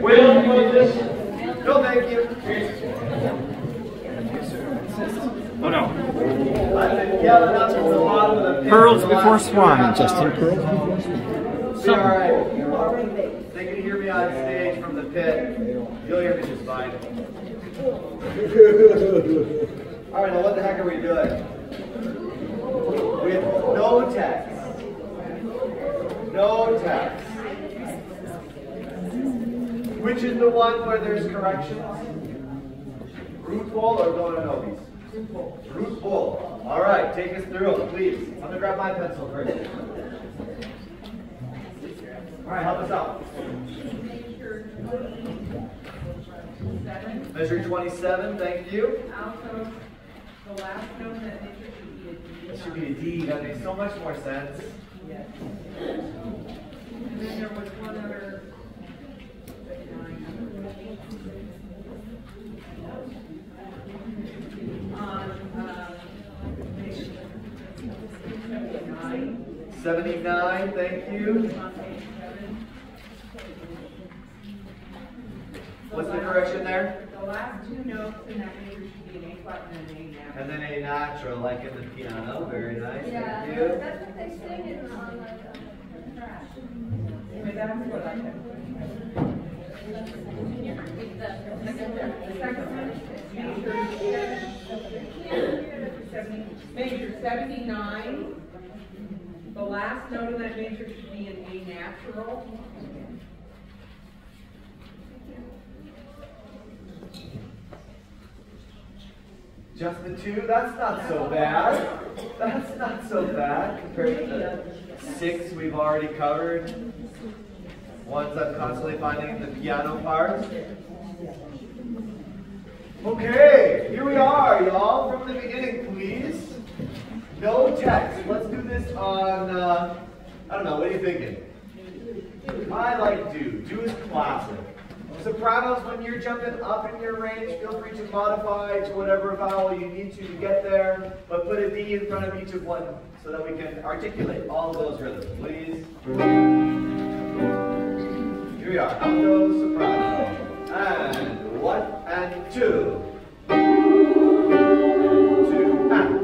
Will, you want this? No, thank you. Oh no. I've been yelling up from the bottom of the pit Pearls before last two Swan, and a half Justin. Pearls before Swan. It's all right. They can hear me on stage from the pit. You'll hear me just fine. All right, now what the heck are we doing? With no text. No text. Which is the one where there's corrections? Ruht wohl or Dona Nobis? Ruht wohl. All right, take us through them, please. I'm going to grab my pencil first. All right, help us out. Measure 27, thank you. Also, the last note that nature should be a D. That should be a D. That makes so much more sense. Yes. And then there was one other. On, uh, page seventy-nine, 79, thank you. page What's the correction there? the last two notes in that measure should be an A flat and an A now. And then a natural, like in the piano. Very nice, Yeah, thank you. that's what they sing in on like um, trash. That's what I had. The second major major seventy-nine. The last note of that major should be an A natural. Just the two? That's not so bad. That's not so bad compared to the six we've already covered. Ones I'm constantly finding in the piano part. Okay, here we are, y'all. From the beginning, please. No text. Let's do this on, uh, I don't know, what are you thinking? I like do. Do is classic. Sopranos, when you're jumping up in your range, feel free to modify to whatever vowel you need to to get there, but put a D in front of each of one so that we can articulate all of those rhythms, please. Here we are, alto, soprano, and one and two. Two, and. And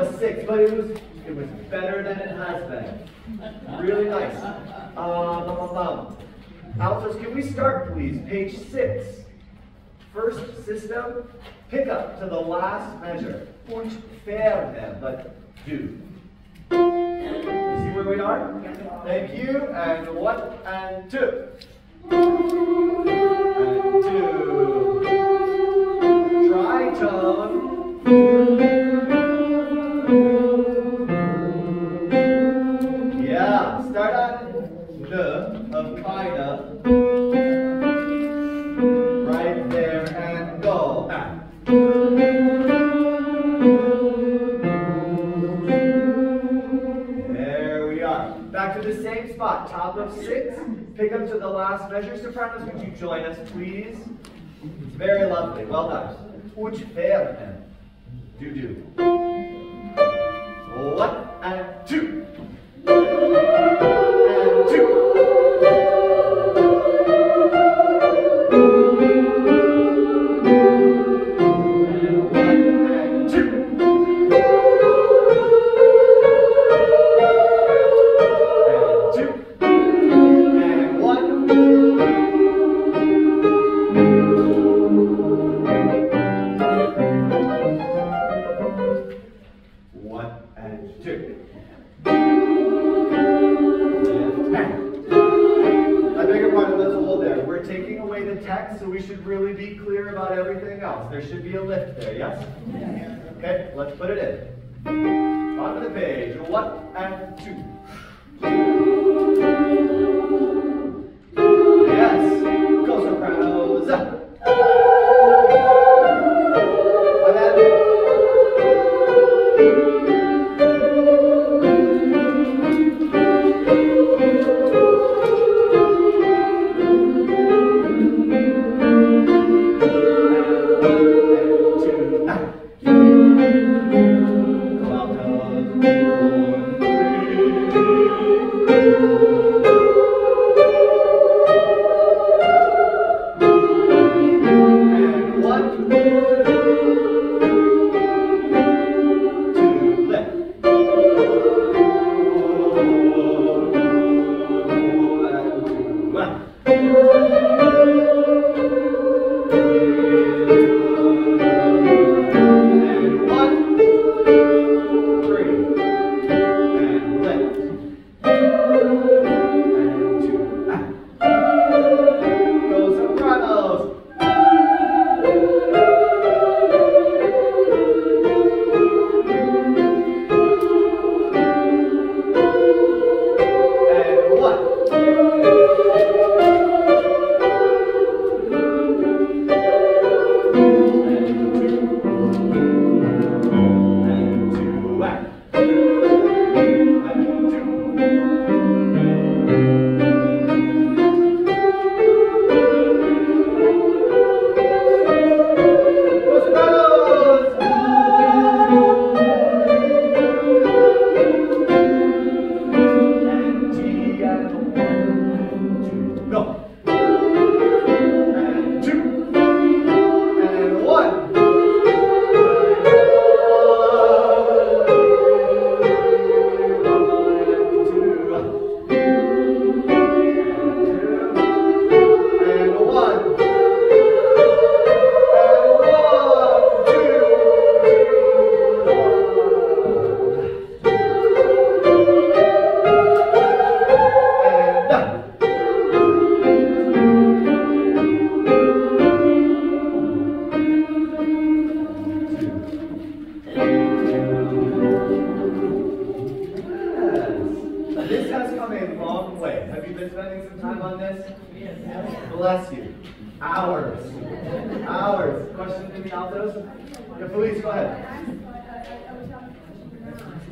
Of six, but it was it was better than it has been. Really nice. Um, um, um. Alphas, can we start, please? Page six. First system, pick up to the last measure. Und fair but do. See where we are? Thank you. And one and two. And two. Tritone. Top of six. Pick up to the last measure. Sopranos, would you join us, please? Very lovely. Well done. Ut fair Do do. One and two. And two.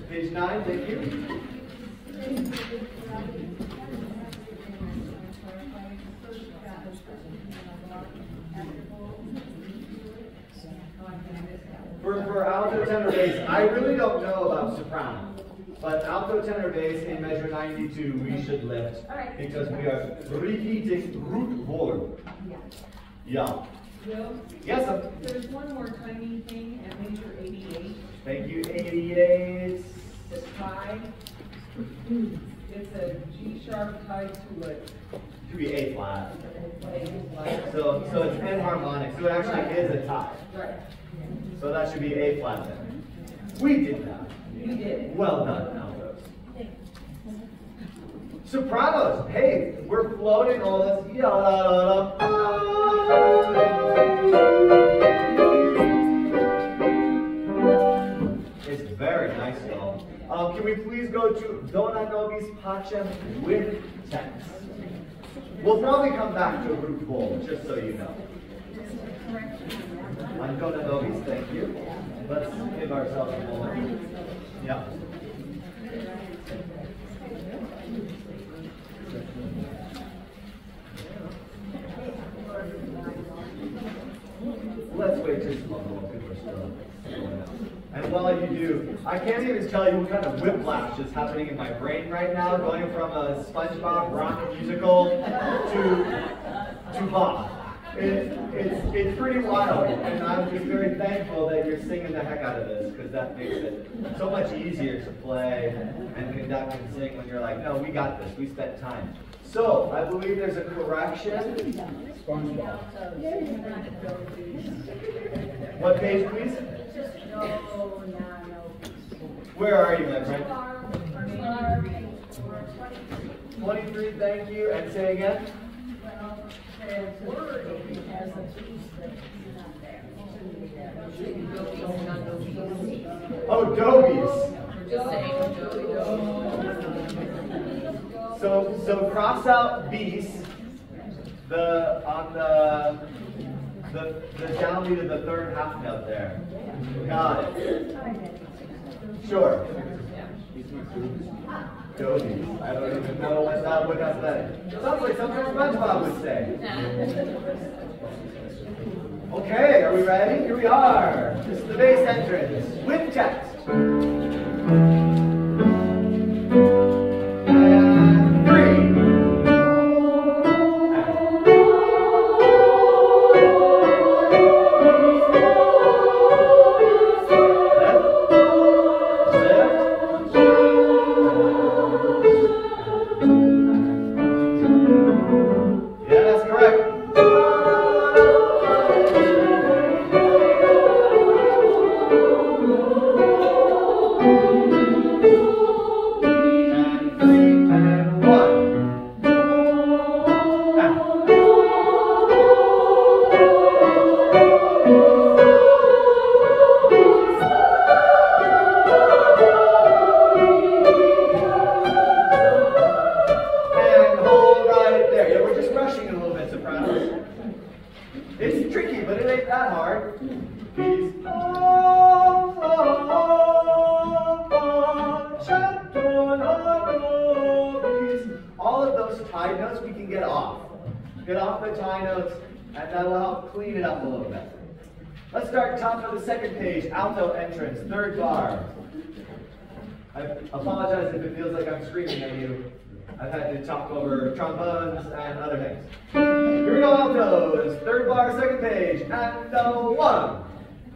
Page nine, thank you. For, for alto tenor bass, I really don't know about soprano. But alto tenor bass in measure 92 we should lift because we are repeating root volume. Yeah. Yes, sir. there's one more tiny thing at major eighty-eight, Thank you, 88. The tie. It's a G sharp tied to a be A flat. So, so it's enharmonic, so it actually is a tie. Right, So that should be A flat then. We did that. you did. Well done, altos. Sopranos, hey, we're floating all this. It's to Dona Nobis Pacem with text? We'll probably come back to Ruht wohl, just so you know. On Dona Nobis, thank you. Let's give ourselves a moment. Yeah. Let's wait just a moment while people are still going out. And while you do, I can't even tell you what kind of whiplash is happening in my brain right now, going from a SpongeBob rock musical to to Bob. It, it's, it's pretty wild, and I'm just very thankful that you're singing the heck out of this, because that makes it so much easier to play and conduct and sing when you're like, no, we got this, we spent time. So, I believe there's a correction. SpongeBob. What page, please? Where are you, my friend? 23, thank you, and say again? Oh, Dobies. So, so cross out beast, the, on the, the, the downbeat of the third half note there. Got it. Sure. Dobies. I don't even know what that would have said. Sounds like something SpongeBob would say. Okay, are we ready? Here we are. This is the bass entrance with text. Get off the tie notes, and that will help clean it up a little bit. Let's start top of the second page, alto entrance, third bar. I apologize if it feels like I'm screaming at you. I've had to talk over trombones and other things. Here we go, altos. Third bar, second page, and the one.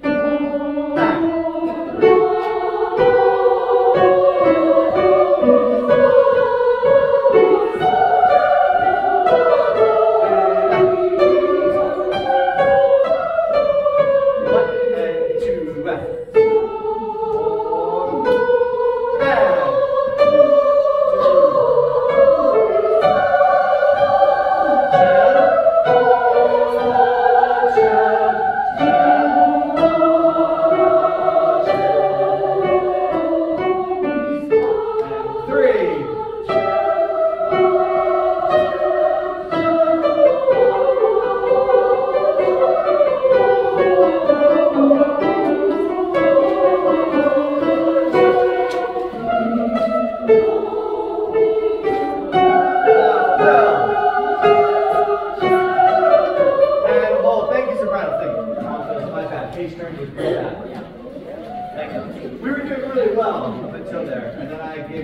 One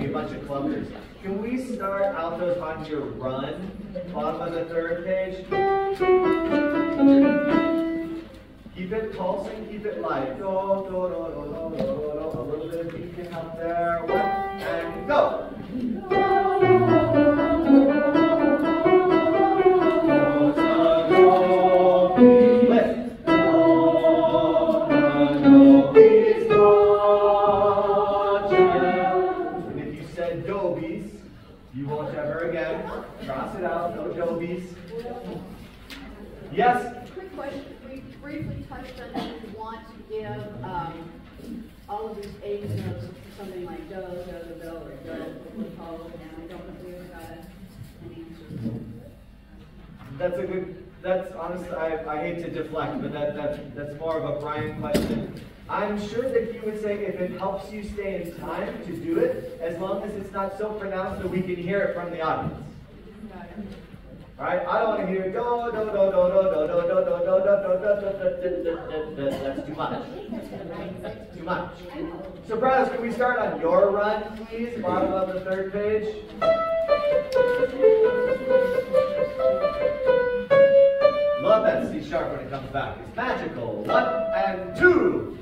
you a bunch of clunkers. Can we start altos on your run, bottom of the third page? Keep it pulsing, keep it light. Do, do, do, do, do, do. A little bit of beat can help there. One, and go. Yes? Quick question, we briefly touched on that we want to give, um, all of these eight notes to something like do, do, do, do, or do, or follow, and I don't know if we ever got an answer. That's a good, that's honestly, I, I hate to deflect, but that, that, that's more of a Brian question. I'm sure that you would say if it helps you stay in time to do it, as long as it's not so pronounced that we can hear it from the audience. Alright, I don't want to hear do do do do do do do do do do do do do do That's too much. Too much. Sopranos, can we start on your run, please? Bottom of the third page. Love that C sharp when it comes back. It's magical. One and two.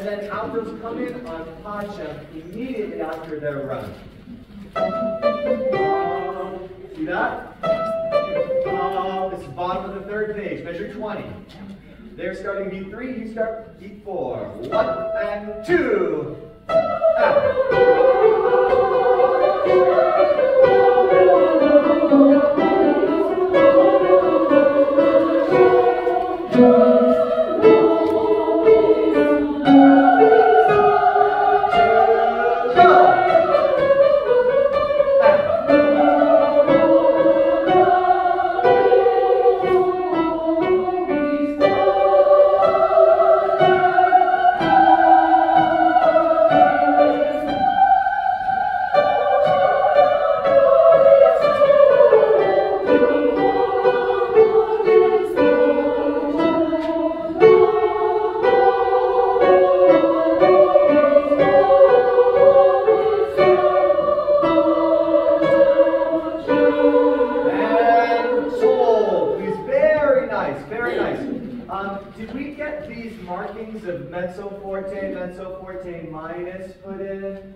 And then altos come in on Pacha immediately after their run. See that? Uh, this is bottom of the third page. Measure 20. They're starting beat three. You start beat four. One and two. And mezzo forte minus put in?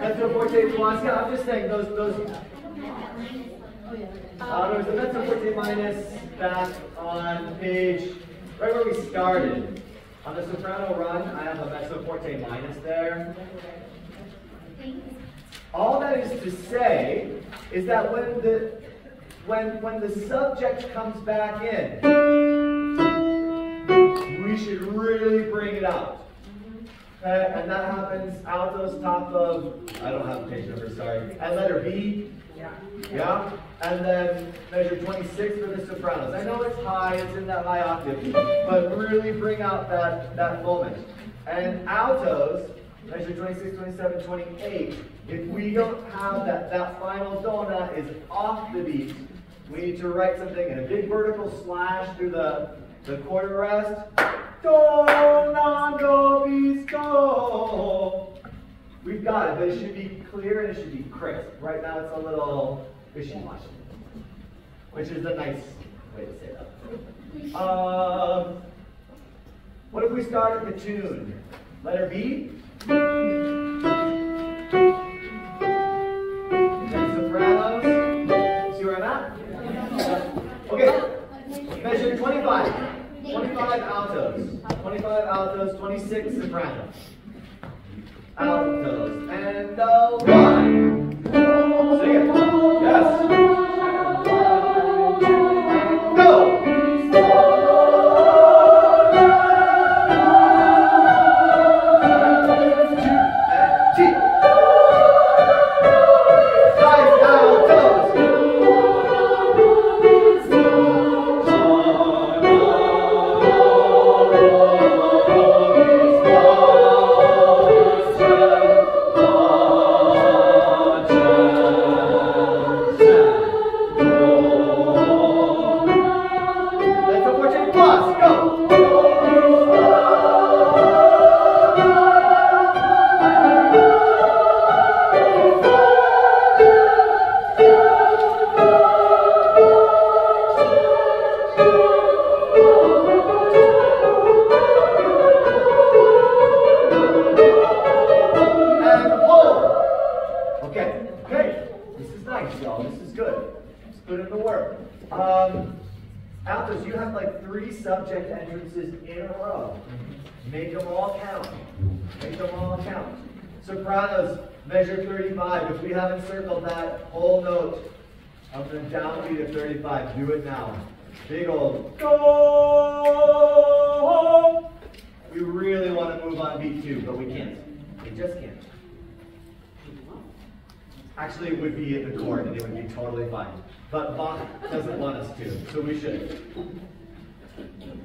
Mezzo forte plus, yeah, I'm just saying those, those, uh, there was a mezzo forte minus back on page, right where we started. On the soprano run, I have a mezzo forte minus there. All that is to say is that when the when when the subject comes back in, we should really bring it out. Okay? And that happens altos top of I don't have a page number, sorry. At letter B. Yeah. Yeah? And then measure 26 for the sopranos. I know it's high, it's in that high octave, but really bring out that, that moment. And altos, measure 26, 27, 28. If we don't have that, that final donut is off the beat, we need to write something in a big vertical slash through the, the quarter rest. Do, non, do, bis. We've got it, but it should be clear and it should be crisp. Right now it's a little wishy-washy, which is a nice way to say that. Um, what if we start at the tune? Letter B? Sopranos. See where I'm at? Okay, measure 25. 25 altos. 25 altos, 26 sopranos. Altos. And uh, one. Let's in the work. Um, altos, you have like three subject entrances in a row. Make them all count. Make them all count. Sopranos, measure 35. If we haven't circled that whole note of the downbeat of 35, do it now. Big old go. We really want to move on beat two, but we can't. We just can't. Actually, it would be in the chord and it would be totally fine. But Bach doesn't want us to, so we should.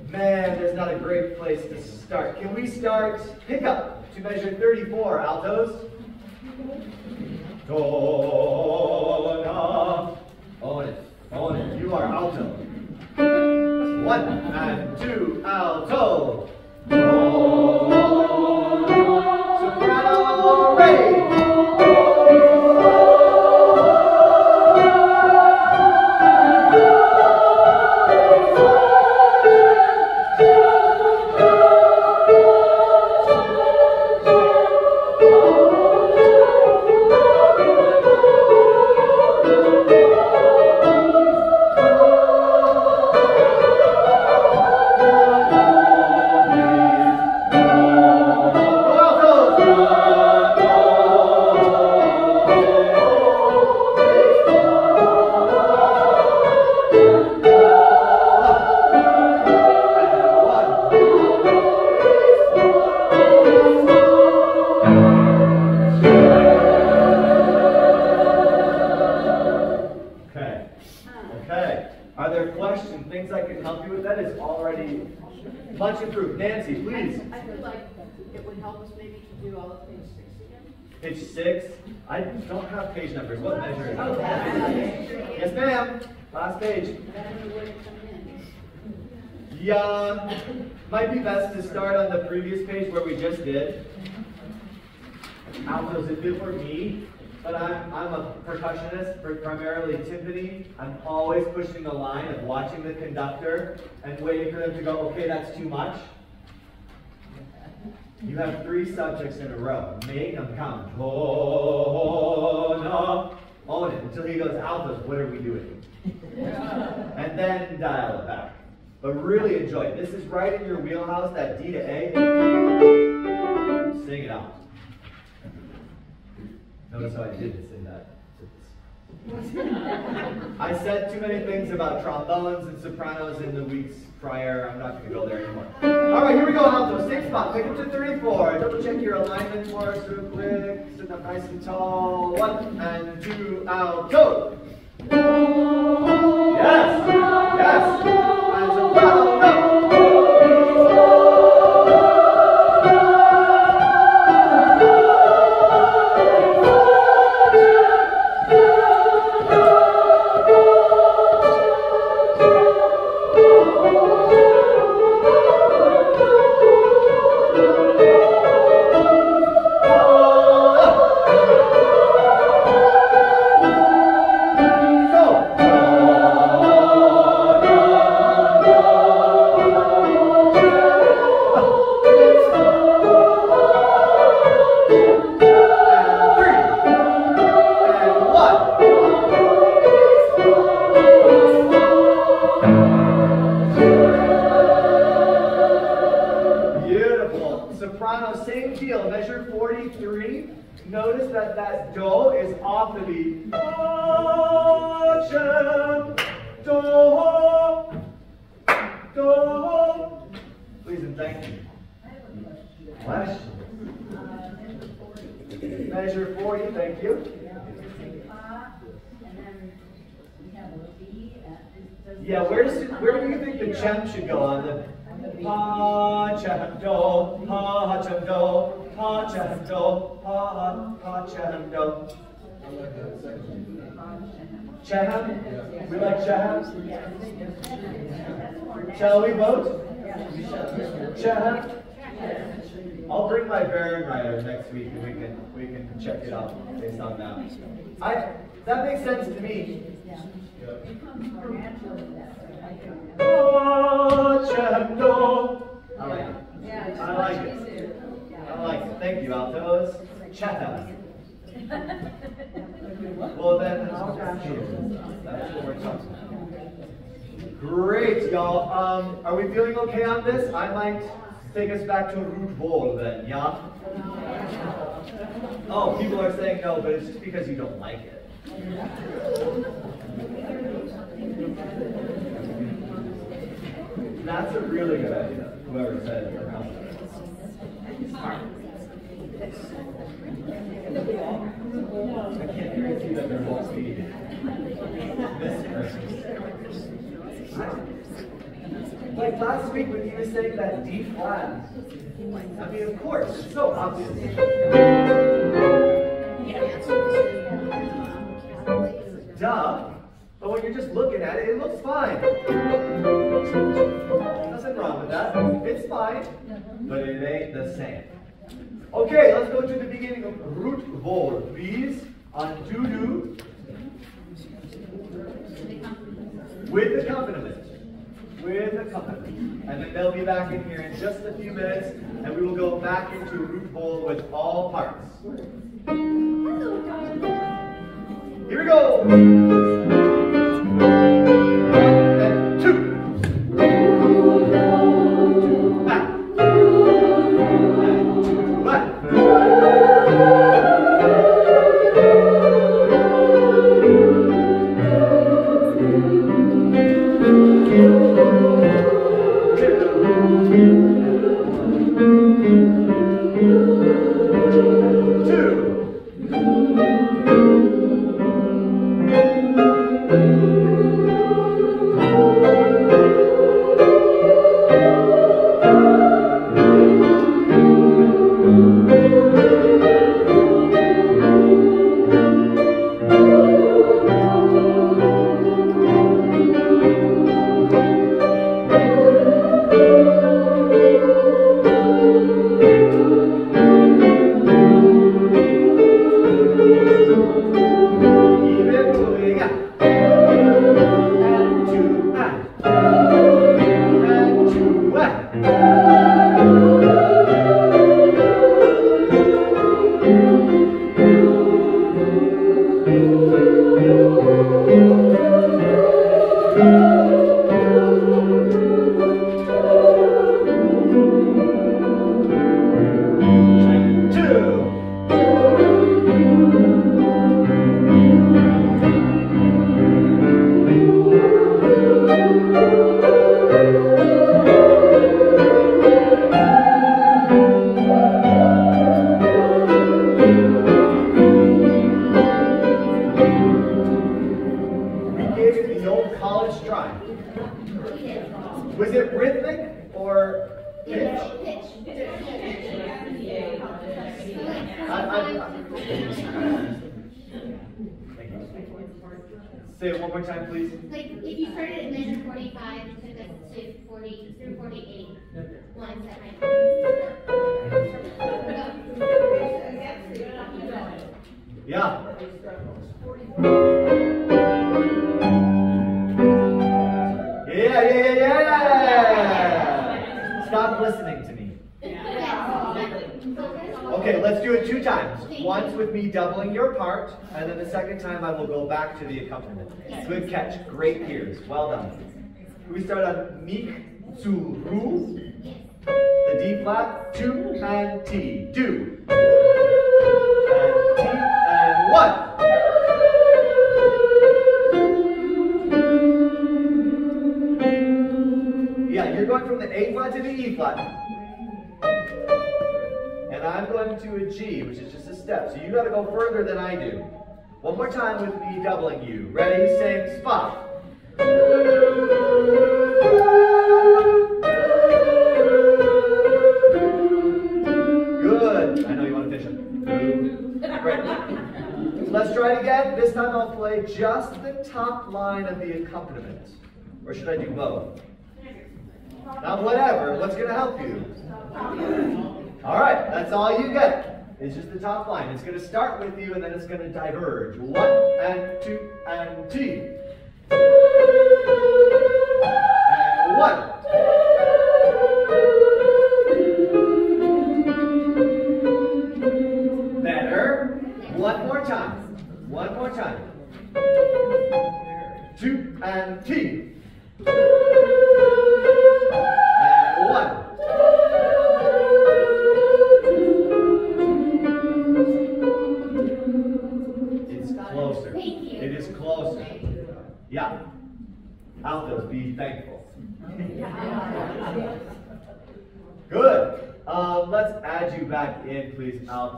Man, there's not a great place to start. Can we start pickup to measure 34, altos? Do, na. Own it, own it. You are alto. One and two, alto. Soprano, re. I don't have page numbers. What measure is Oh, it? Yes, ma'am. Last page. But I don't know where to come in. Yeah. Might be best to start on the previous page where we just did. Altos, it did for me, but I'm, I'm a percussionist, for primarily timpani. I'm always pushing the line of watching the conductor and waiting for them to go, okay, that's too much. You have three subjects in a row. Make them count. Na. Own it until he goes altos. What are we doing? and then dial it back. But really enjoy it. This is right in your wheelhouse, that D to A. Sing it out. Notice how I didn't say that. I said too many things about trombones and sopranos in the weeks prior. I'm not going to go there anymore. All right, here we go, alto. Same spot. Pick up to 34. Double check your alignment for us real quick. Sit up nice and tall. One and two, out, go. Yes, yes. Measure 40, thank you. Yeah, where where do you think the chem should go on the ha chem do ha chem do ha chem do ha ha chem do Chem? We like Chem? Shall we vote? Chem? I'll bring my bearing writer next week and we can we can check it out based on that. I that makes sense to me. Oh, Chem-do. I like it. I like it. I like it. Thank you, altos. Chatham. Well, then? That's what we're talking about. Great, y'all. Um, are we feeling okay on this? I might take us back to Ruht wohl then, yeah? Oh, people are saying no, but it's just because you don't like it. That's a really good idea, whoever said it. I can't guarantee that there won't be this. Like last week when he was saying that D flat. I mean, of course, it's so obvious. Duh. But when you're just looking at it, it looks fine. Nothing wrong with that. It's fine. But it ain't the same. Okay, let's go to the beginning of Ruht wohl, please. On do do. With the accompaniment. With accompaniment. And then they'll be back in here in just a few minutes, and we will go back into Ruht wohl with all parts. Here we go. Say it one more time, please. Like, if you started at measure forty-five, you took us to forty, through forty-eight. One, Yeah. Once with me doubling your part, and then the second time I will go back to the accompaniment. Good catch. Great ears. Well done. We start on meek to ru. The D flat, two and T. Do. And T and one. Yeah, you're going from the A flat to the E flat. And I'm going to a G, which is just a step. So you gotta go further than I do. One more time with me doubling you. Ready, sing, spot. Good. I know you want to finish it. Great. Let's try it again. This time I'll play just the top line of the accompaniment. Or should I do both? Now, whatever. What's going to help you? That's all you get. It's just the top line. It's going to start with you and then it's going to diverge. One and two and T. And one. Better. One more time. One more time. Two and T.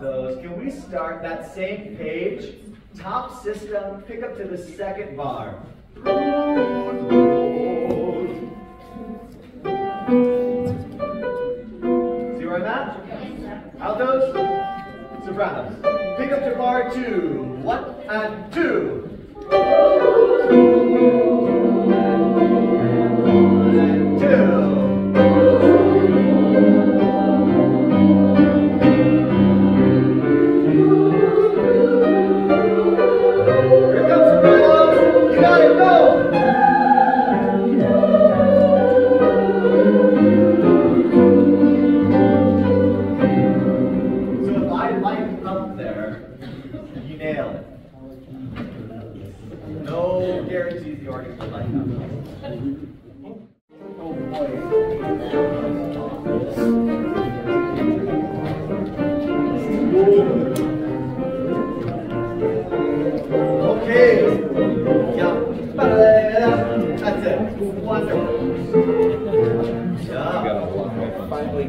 altos. Can we start that same page? Top system, pick up to the second bar. See where I'm at? Altos, sopranos. Pick up to bar two. One and two. And two.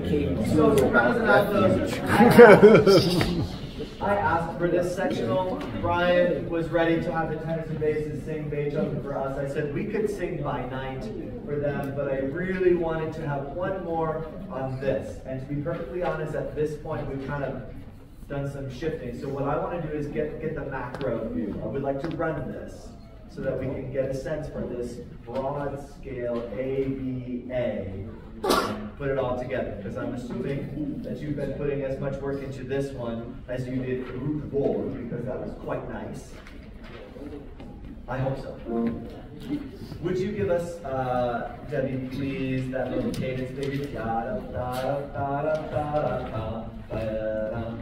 Came. So sopranos and altos. I asked for this sectional. Brian was ready to have the tenors and basses sing Beethoven for us. I said we could sing by night for them, but I really wanted to have one more on this. And to be perfectly honest, at this point, we've kind of done some shifting. So what I want to do is get, get the macro view. I would like to run this so that we can get a sense for this broad scale A, B, A and put it all together. Because I'm assuming that you've been putting as much work into this one as you did Ruht wohl, because that was quite nice. I hope so. Would you give us, uh, Debbie, please, that little cadence, baby? Da da da da da da da da da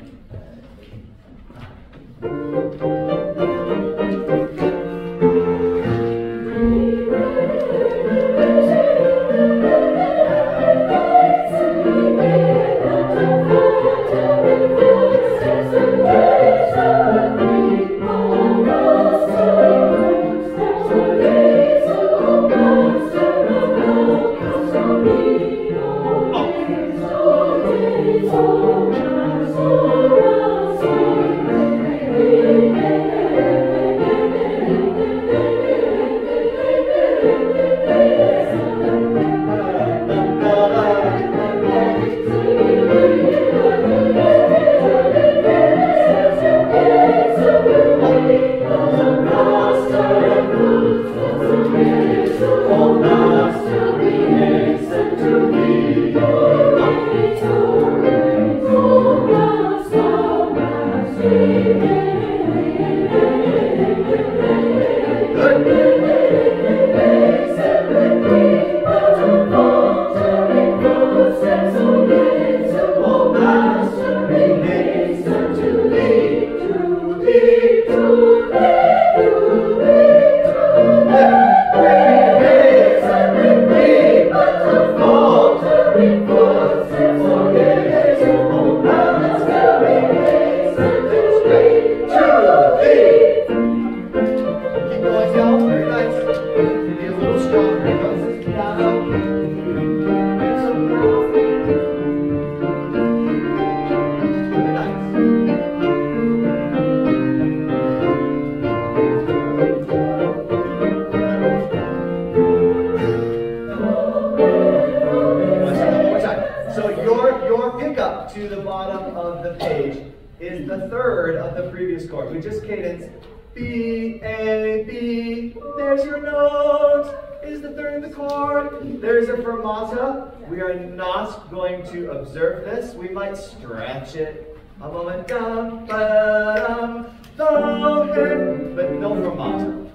stretch it a moment. Dum, ba-dum, dum, hit, but no fermata.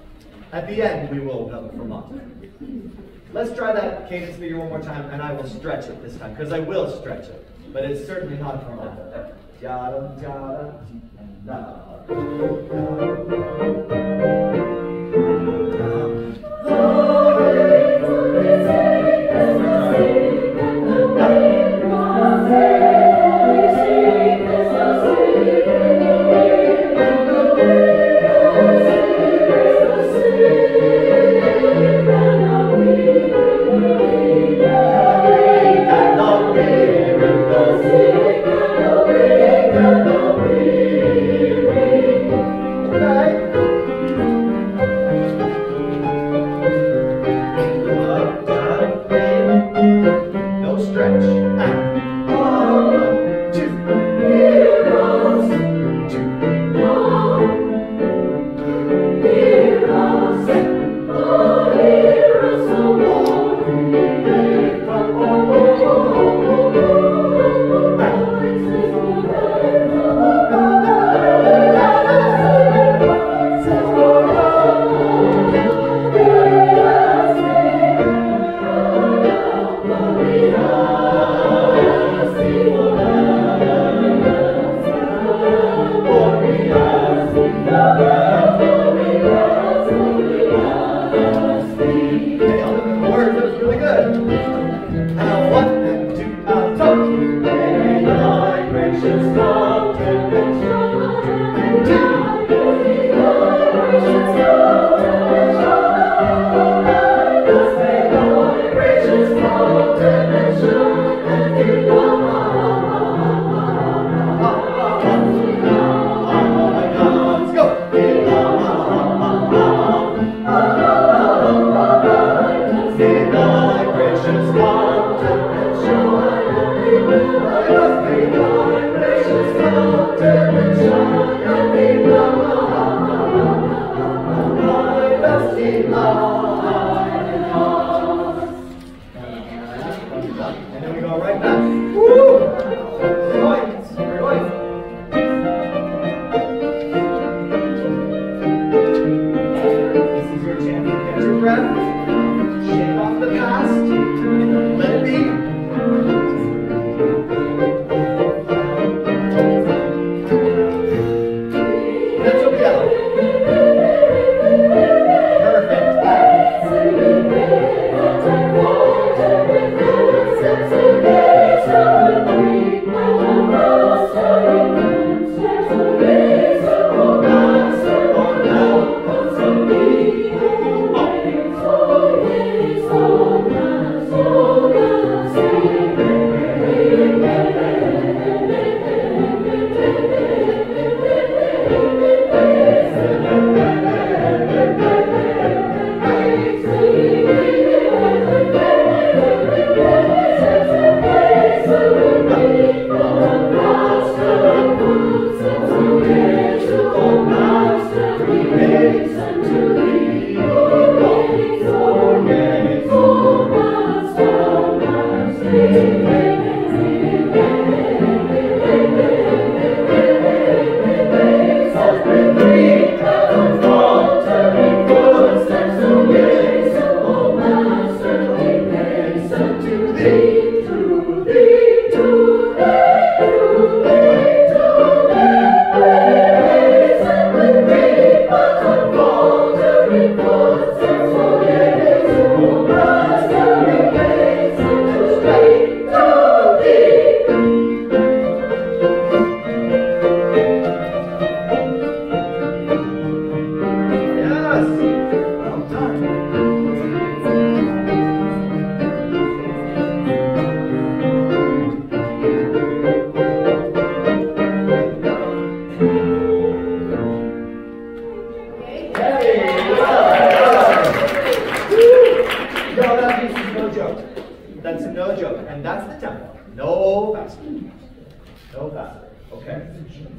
At the end, we will have a fermata. Let's try that cadence figure one more time, and I will stretch it this time, because I will stretch it. But it's certainly not fermata. Ja-dum, ja-dum, da,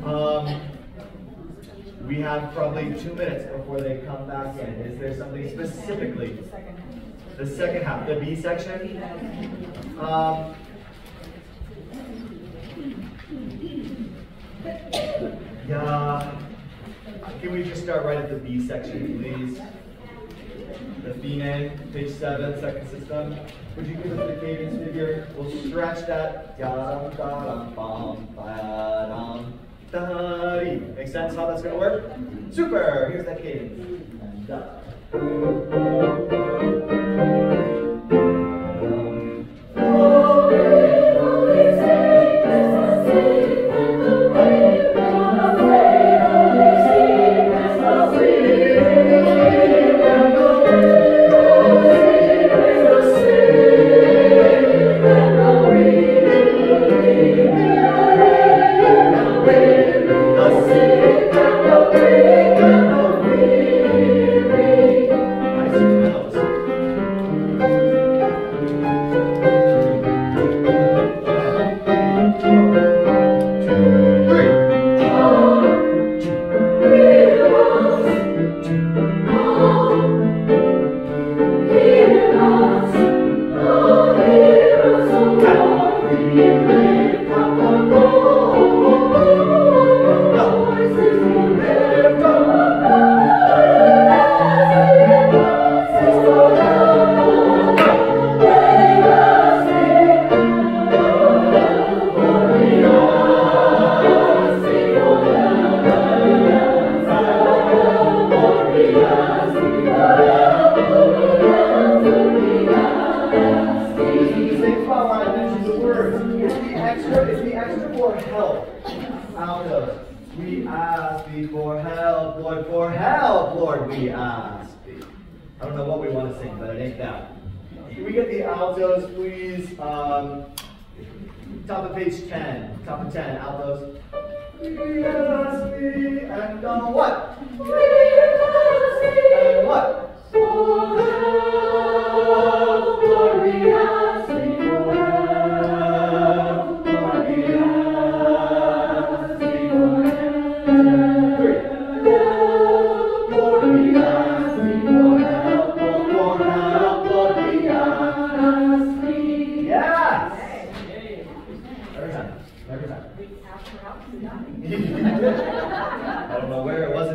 Um, we have probably two minutes before they come back in. Is there something specifically? The second half, the B section? Um, yeah. Can we just start right at the B section, please? The female, page seven, second system. Would you give us the cadence figure? We'll stretch that. Da-dum, da-dum, bum, ba-dum. Da, dee. Make sense how that's gonna work? Super, here's that cadence.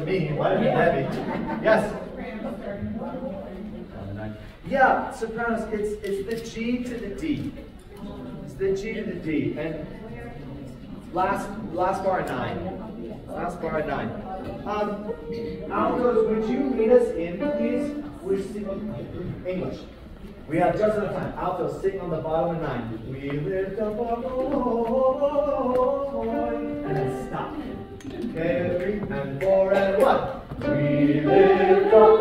Me. Have been Debbie. Yes. Yeah, sopranos. It's it's the G to the D. It's the G to the D. And last last bar of nine. Last bar of nine. Um, altos, would you lead us in, please? We're singing English. We have just enough time. Altos, sing on the bottom of nine. We lift up our voice. And then stop. Three and and. We lift up.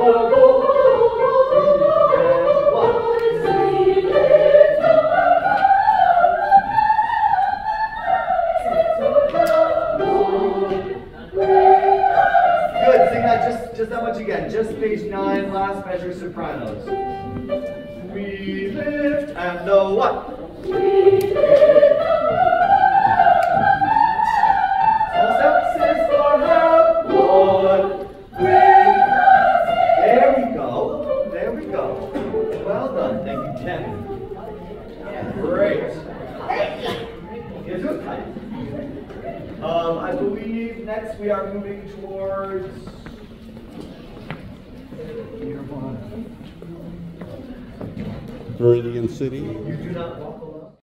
Good, sing that just, just that much again. Just page nine, last measure sopranos. We lift and the what? City.